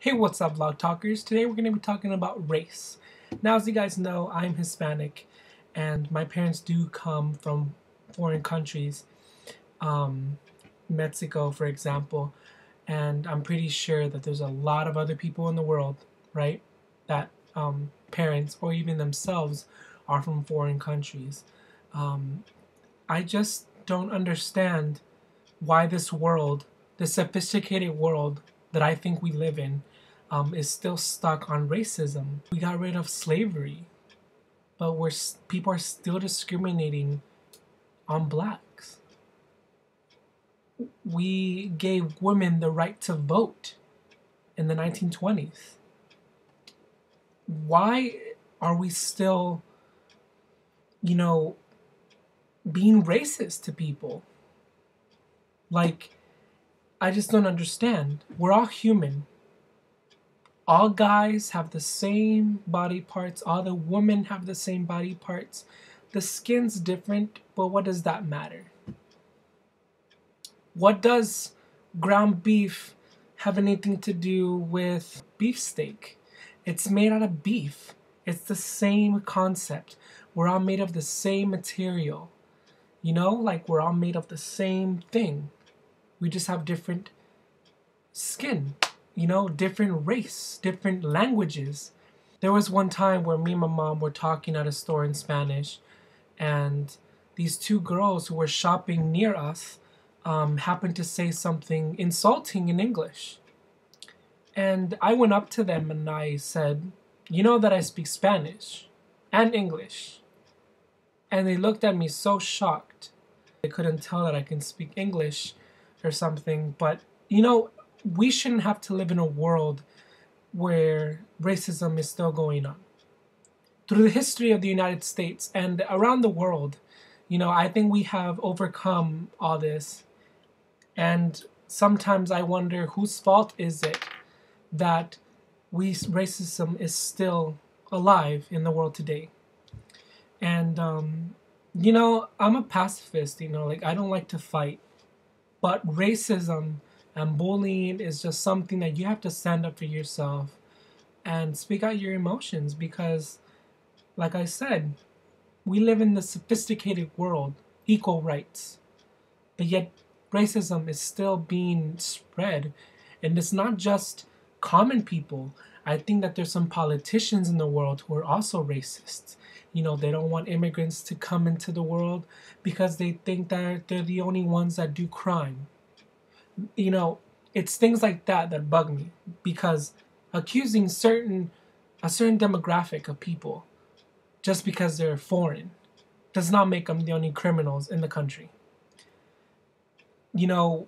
Hey, what's up, Vlog Talkers? Today we're going to be talking about race. Now, as you guys know, I'm Hispanic, and my parents do come from foreign countries, um, Mexico, for example, and I'm pretty sure that there's a lot of other people in the world, right, that um, parents or even themselves are from foreign countries. Um, I just don't understand why this world, this sophisticated world, that I think we live in um, is still stuck on racism. We got rid of slavery, but we're people are still discriminating on blacks. We gave women the right to vote in the 1920s. Why are we still, you know, being racist to people? Like, I just don't understand. We're all human. All guys have the same body parts, all the women have the same body parts. The skin's different, but what does that matter? What does ground beef have anything to do with beefsteak? It's made out of beef. It's the same concept. We're all made of the same material. You know, like we're all made of the same thing. We just have different skin, you know, different race, different languages. There was one time where me and my mom were talking at a store in Spanish, and these two girls who were shopping near us um, happened to say something insulting in English. And I went up to them and I said, You know that I speak Spanish and English. And they looked at me so shocked. They couldn't tell that I can speak English or something. But, you know, we shouldn't have to live in a world where racism is still going on. Through the history of the United States and around the world, you know, I think we have overcome all this. And sometimes I wonder whose fault is it that we racism is still alive in the world today. And um, you know, I'm a pacifist, you know, like I don't like to fight. But racism and bullying is just something that you have to stand up for yourself and speak out your emotions because, like I said, we live in the sophisticated world, equal rights. But yet, racism is still being spread. And it's not just common people. I think that there's some politicians in the world who are also racist. You know, they don't want immigrants to come into the world because they think that they're the only ones that do crime. You know, it's things like that that bug me because accusing certain a certain demographic of people just because they're foreign does not make them the only criminals in the country. You know,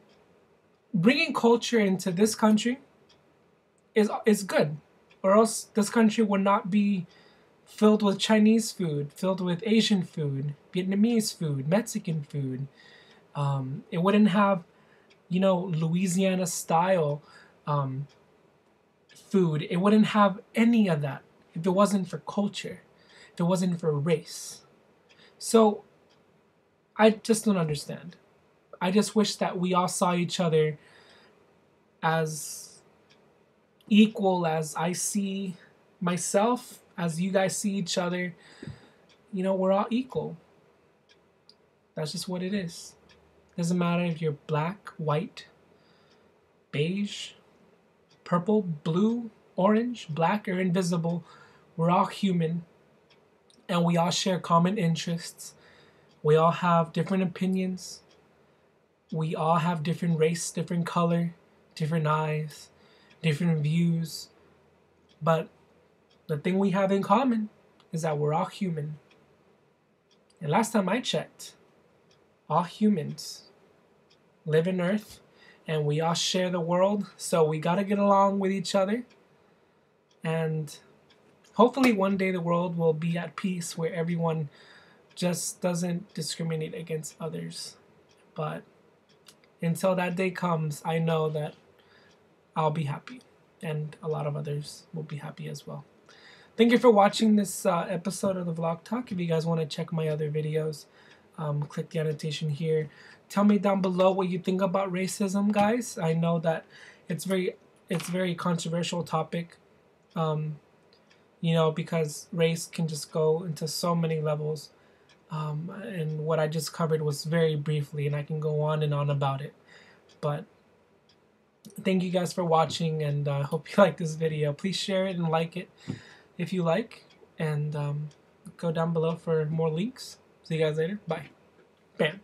bringing culture into this country is is good, or else this country would not be filled with Chinese food, filled with Asian food, Vietnamese food, Mexican food. Um, it wouldn't have, you know, Louisiana style um, food. It wouldn't have any of that if it wasn't for culture, if it wasn't for race. So I just don't understand. I just wish that we all saw each other as equal as I see myself as you guys see each other, you know, we're all equal. That's just what it is. Doesn't matter if you're black, white, beige, purple, blue, orange, black, or invisible. We're all human and we all share common interests. We all have different opinions. We all have different race, different color, different eyes, different views. But the thing we have in common is that we're all human. And last time I checked, all humans live in Earth and we all share the world, so we gotta get along with each other. And hopefully, one day the world will be at peace where everyone just doesn't discriminate against others. But until that day comes, I know that I'll be happy, and a lot of others will be happy as well. Thank you for watching this uh, episode of the Vlog Talk. If you guys want to check my other videos, um, click the annotation here. Tell me down below what you think about racism, guys. I know that it's very it's very controversial topic. Um, you know, because race can just go into so many levels. Um, and what I just covered was very briefly, and I can go on and on about it. But thank you guys for watching, and I uh, hope you like this video. Please share it and like it if you like, and um, go down below for more links. See you guys later. Bye. Bam.